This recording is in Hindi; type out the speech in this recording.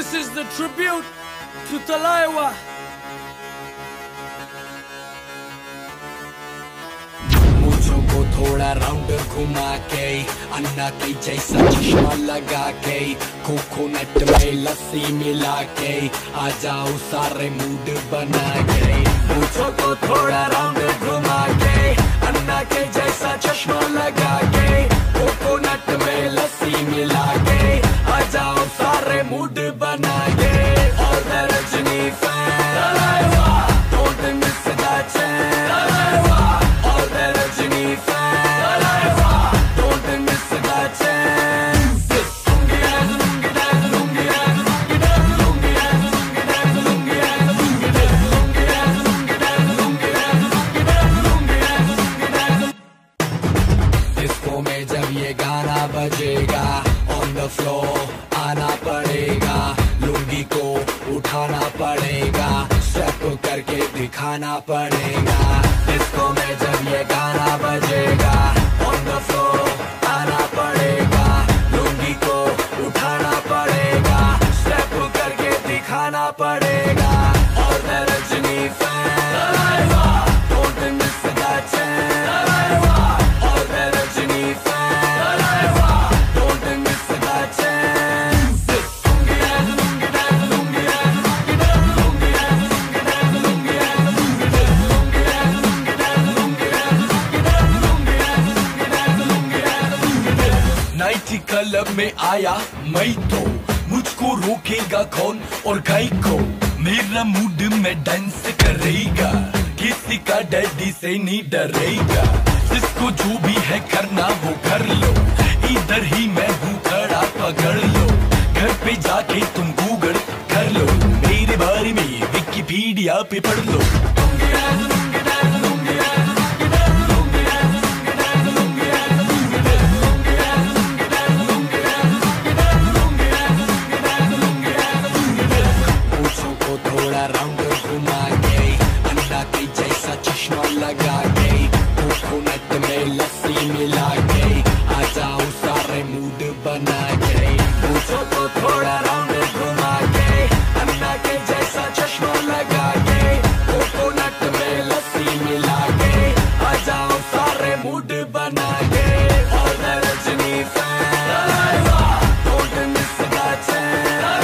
This is the tribute to Talaiwa. को थोड़ा राउंड घुमा के, अन्ना की जैसा चश्मा लगा के कोकोनट में लस्सी मिला के, आ जाओ सारे मूड बना के मुझों को थोड़ा राउंड घुमा के मूड बना और चैन और रजनी में जब ये गाना बजेगा फ्लोर आना पड़ेगा। लुंगी को उठाना पड़ेगा। स्टेप करके दिखाना पड़ेगा। इसको में जब ये गाना बजेगा ऑन द फ्लोर आना पड़ेगा। लुंगी को उठाना पड़ेगा। स्टेप करके दिखाना पड़ेगा। क्लब में आया मैं तो मुझको रोकेगा कौन? और गाय को मेरा मूड में डांस करेगा। किसी का डैडी से नहीं डरेगा। जिसको जो भी है करना वो कर लो। इधर ही मैं हूँ, खड़ा पकड़ लो। घर पे जाके तुम गूगल कर लो। मेरे बारे में विकिपीडिया पे पढ़ लो। लगा गई हुकूमत में लस्सी मिला गई आ जाओ सारे मूड बना गई पूछो तो थोड़ा राउंड घुमा गए अन्ना के जैसा चश्मा लगा गए कोकोनट में लस्सी मिला गए आ जाओ सारे मूड बना गए और Rajni fan Don't miss that